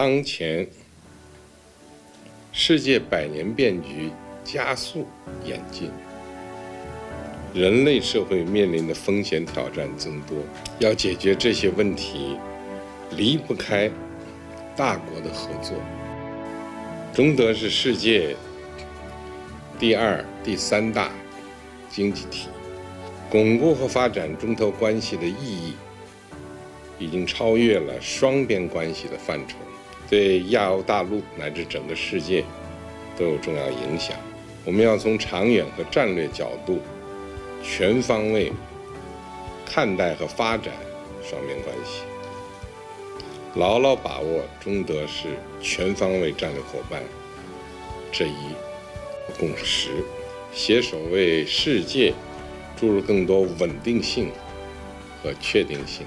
当前世界百年变局加速演进，人类社会面临的风险挑战增多，要解决这些问题，离不开大国的合作。中德是世界第二、第三大经济体，巩固和发展中德关系的意义已经超越了双边关系的范畴，对亚欧大陆乃至整个世界都有重要影响。我们要从长远和战略角度全方位看待和发展双边关系。牢牢把握中德是全方位战略伙伴这一共识，携手为世界注入更多稳定性和确定性。